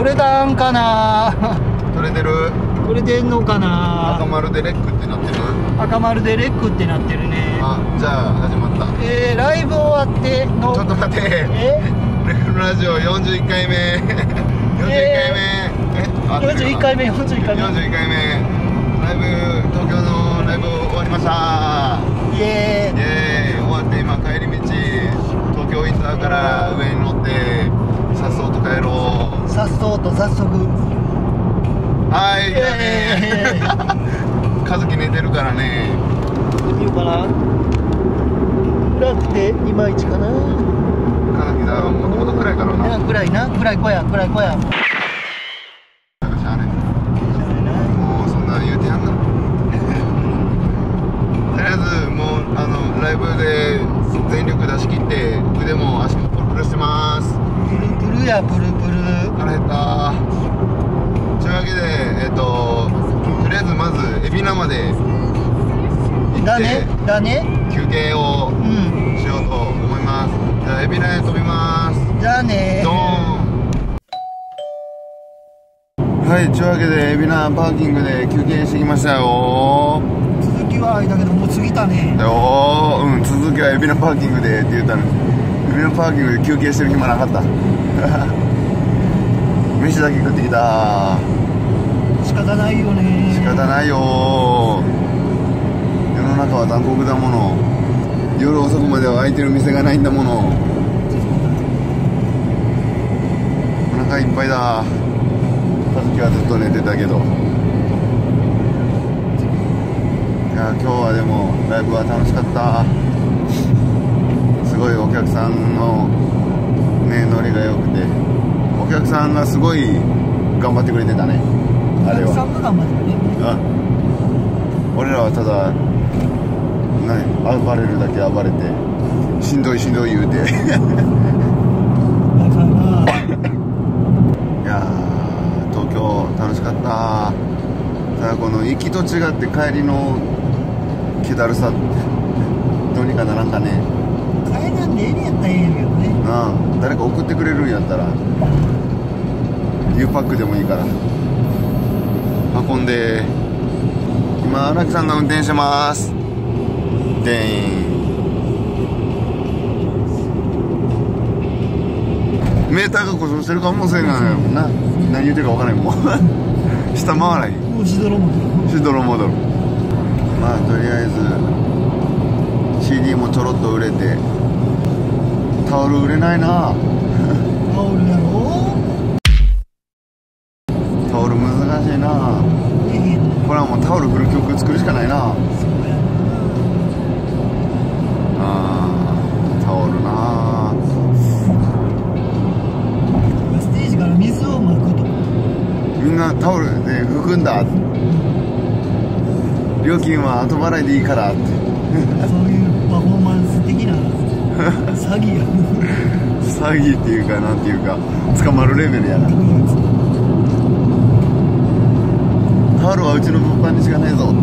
撮れたんかな？撮れてる？撮れてんのか赤な丸でレックってなってる？赤丸でレックってなってるね。あじゃあ始まった。えー、ライブ終わってのちょっと待って。え？レフラジオ41回目。41回目。え？合ってるか。な41回目。41回目41回目。ライブ東京のライブ終わりました。イエイ。エーイ。終わって今帰り道東京インターから上に乗ってさっそうと帰ろうーイさっそうと早速。はいじゃあね。和樹寝てるからね。見ようかな。暗くていまいちかな。和樹だもともと暗いからな。な暗いな。暗い子や暗い子や行だねってだね。休憩をうんしようと思います。じゃあ海老名へ飛びます。じゃあね。ドーン。はいというわけで海老名パーキングで休憩してきましたよ。続きはだけどもう過ぎたね。おーうん続きは海老名パーキングでって言ったのに。海老名パーキングで休憩してる暇なかった。飯だけ食ってきた。仕方ないよね。仕方ないよ中は残酷だもの夜遅くまでは開いてる店がないんだものお腹いっぱいだ。和樹はずっと寝てたけど。いや今日はでもライブは楽しかった。すごいお客さんのねノリが良くて。お客さんがすごい頑張ってくれてたね。あれは。お客さんが頑張ってるね。あ俺らはただ何暴れるだけ暴れて。しんどいしんどい言うて。いやー東京楽しかった。ただこの行きと違って帰りの気だるさ。どうにかならんかね。帰らんでええねやったらええんやけどね。なあ誰か送ってくれるんやったら。U パックでもいいから。運んで。今荒木さんが運転してますでーんメーターが故障してるかもしれないもんな。何言ってるか分からへんもん。下回らへん。もうしどろもどろしどろもどろまあとりあえず CD もちょろっと売れて。タオル売れないな金は後払いでいいからって。そういうパフォーマンス的な詐欺や。詐欺っていうかなんていうか捕まるレベルやな。タオルはうちの物販にしかないぞ。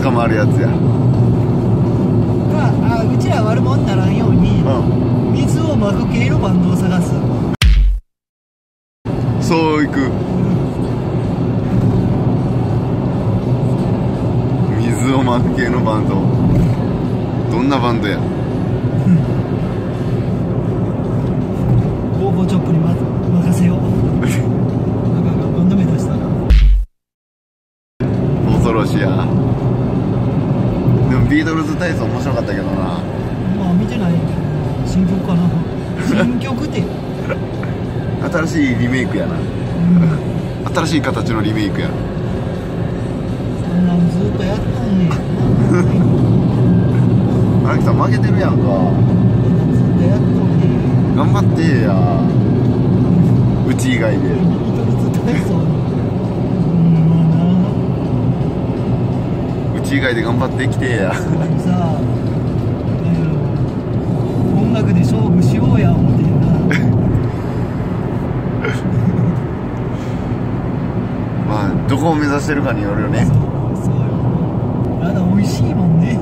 捕まるやつや。ああうちら悪者にならんようにうん。水をまく系のバンドを探す。そういくのバンド。どんなバンドや？ボーボーチョップに、ま、任せよう。なんかバンド名出した。恐ろしや。でもビートルズ体操面白かったけどな。まあ見てない。新曲かな。新曲って。新しいリメイクやな。うん。新しい形のリメイクやそんなんずっとやっとんねん 荒木さん負けてるやんか。頑張ってやうち以外で。うち以外で頑張ってきてや音楽で勝負しようや。思ってまあどこを目指してるかによるよねそうそうよまだ美味しいもんね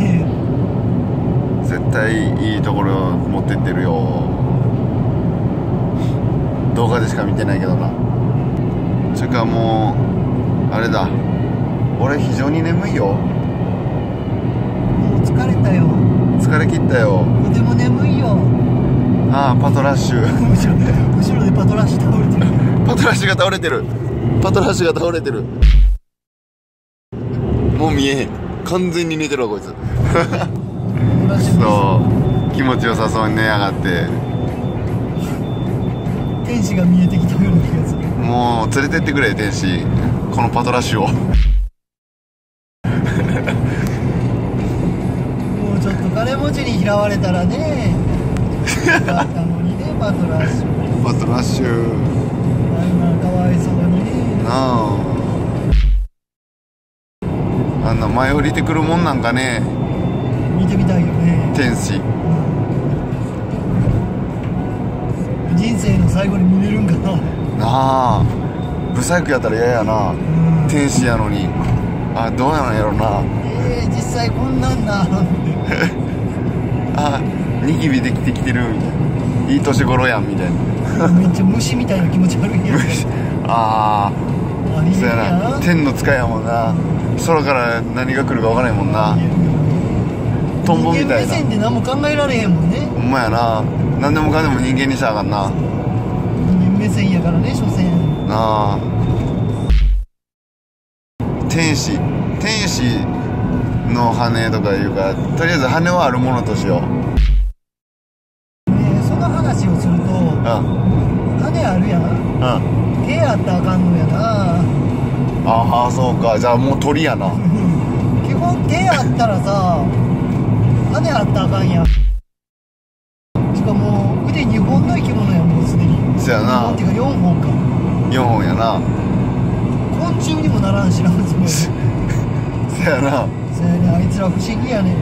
いいところ持ってってるよ。ど動画でしか見てないけどな。それからもうあれだ。俺非常に眠いよ。もう疲れたよ。疲れ切ったよ。とても眠いよ。ああパトラッシュ。後ろでパトラッシュ倒れてる。パトラッシュが倒れてる。パトラッシュが倒れてる。もう見えへん。完全に寝てるわこいつ そう気持ちよさそうに寝やがって。天使が見えてきたような気がする。もう連れてってくれ天使。このパトラッシュを。もうちょっと金持ちに拾われたらね。よかったのにねパトラッシュ。パトラッシュ。あんなかわいそうにね。なあ。あんな前降りてくるもんなんかね見てみたいよね。天使。うん。人生の最後に見れるんかな。なあ。ブサイクやったら嫌やな。うん。天使やのに。あどうやなんやろな。えー、実際こんなんだ あニキビできてきてる。みたいないい年頃やんみたいな。めっちゃ虫みたいな気持ち悪いやん。ああいいあそうやな。天の使いやもんな。空から何が来るか分からへんもんなトンボみたいな。人間目線で何も考えられへんもんね。ほんまやな。何でもかんでも人間にしたらあかんな。人間目線やからね所詮。なあ。天使天使の羽とかいうかとりあえず羽はあるものとしよう。ねその話をするとうん。羽あるやん。うん。毛あったらあかんのやな。ああそうか。じゃあもう鳥やな。基本手あったらさ羽あったらあかんやん。しかも腕2本の生き物やんもうすでに。そや2な。本っていうか4本か。4本やな。昆虫にもならんしなそれ。そそやな。やねあいつら不思議やね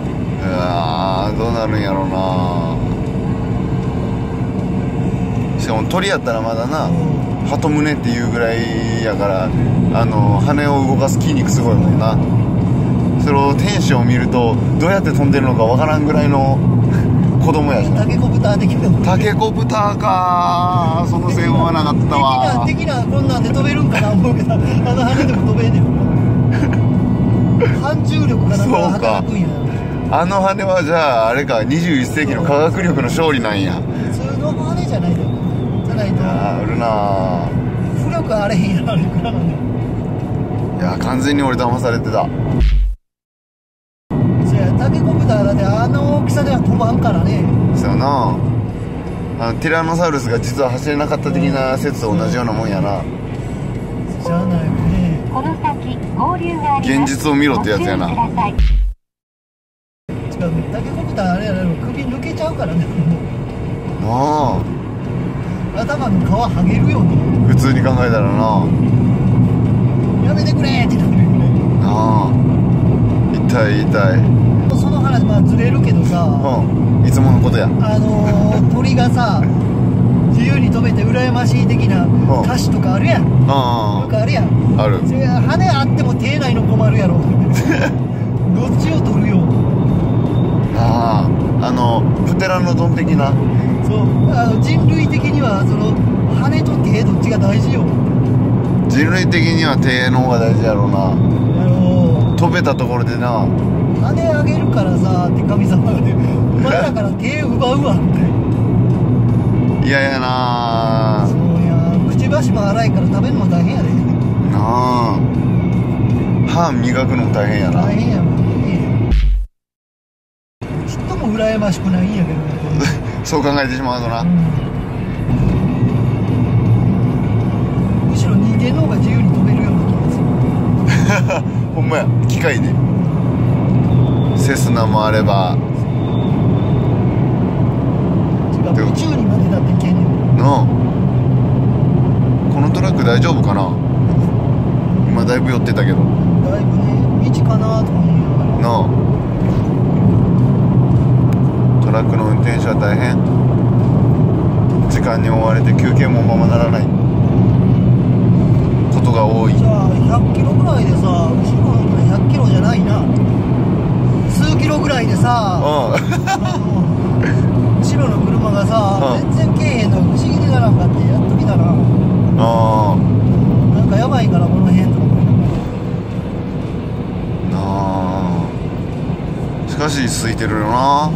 うわーどうなるんやろうな。しかも鳥やったらまだな鳩胸っていうぐらいやからあの羽を動かす筋肉すごいもんなそれを天使を見るとどうやって飛んでるのかわからんぐらいの 子供やしな。タケコプター的なタケコプターかその線はなかったわ。的なこんなんで飛べるんかな思うけどあの羽でも飛べんねん反重力がなんか働くんや。あの羽はじゃああれか21世紀の科学力の勝利なんや。普通の羽じゃないとじゃないと。あるな浮力あれへんやろあれ。くらいや完全に俺騙されてたタケコプターだってあの大きさでは飛ばんからね。そうやな。あのティラノサウルスが実は走れなかった的な説と同じようなもんやな。じゃあないよね。この先合流があります。現実を見ろってやつやな。タケコプターあれやろ首抜けちゃうからね。もなあ。う頭の皮剥げるよね普通に考えたらな。やめてくれってなるよね。なあ。痛い痛い話まあずれるけどさうん。いつものことや。あのー、鳥がさ自由に飛べて羨ましい的な歌詞とかあるやん。よあ。くあるやん。あある。それ羽あっても手ないの困るやろ。どっちを取るよ。ああ。あのプテラノドン的な。そう。あの人類的にはその羽と手どっちが大事よ。人類的には手の方が大事やろうな。あの飛べたところでな羽あげるからさって神様がねお前らから手奪うわって嫌やなそうやくちばしも荒いから食べるの大変やで。なあ。歯磨くのも大変やな。大変やもんねちっとも羨ましくないんやけどね。そう考えてしまうとな。むしろ人間の方が自由に飛べるような気がする。ほんまや機械でセスナもあれば。宇宙にまでだって行けんねん。なあ。このトラック大丈夫かな？今だいぶ寄ってたけど。だいぶね道かなと思いなトラックの運転手は大変。時間に追われて休憩もままならない。ことが多い。じゃあ100キロぐらいでさ後ろの100キロじゃないな秒ぐらいでさ、うん、後ろの車がさ、全然けえへんの不思議でならんかってやっときたらあなんかやばいからこの辺とかあ。あしかし空いてるよな。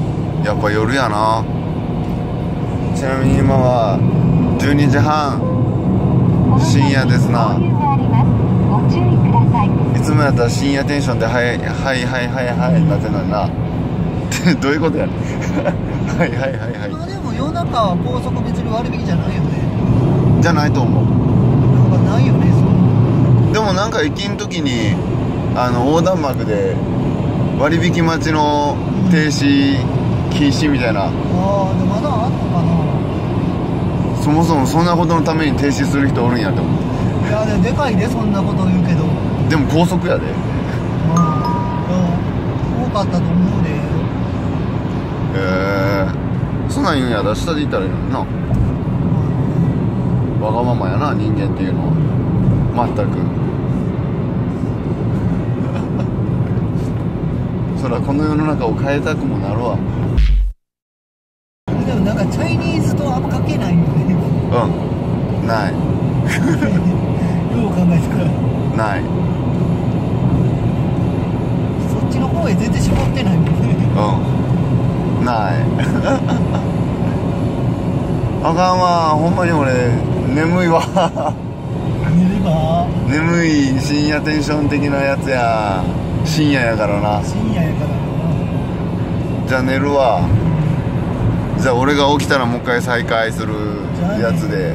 やっぱ夜やな。ちなみに今は12時半。深夜ですな。い。つもやったら深夜テンションで「はいはいはいはいはい」なってんのになってどういうことやねんはいはいはいはまあでも夜中は高速別に割引じゃないよねじゃないと思うなんかないよねそでもなんか駅の時にあの横断幕で割引待ちの停止禁止みたいなああでもまだあんのかなそもそもそんなことのために停止する人おるんやって思うやででかいでそんなこと言うけど。うんでも高速やで。いや多かったと思うで。へえ。そんなん言うんやったら下で行ったらいいのにな。わがままやな人間っていうのは。全く。そらこの世の中を変えたくもなるわ。でもなんかチャイニーズとあんま関係ないよね。うん。ない よう考えてからない。そっちの方へ全然絞ってないもんね。うん。ない。あかんわほんまに俺眠いわ。寝れば？眠い深夜テンション的なやつや。深夜やからな。深夜やからな。じゃあ寝るわ。じゃあ俺が起きたらもう一回再開するやつで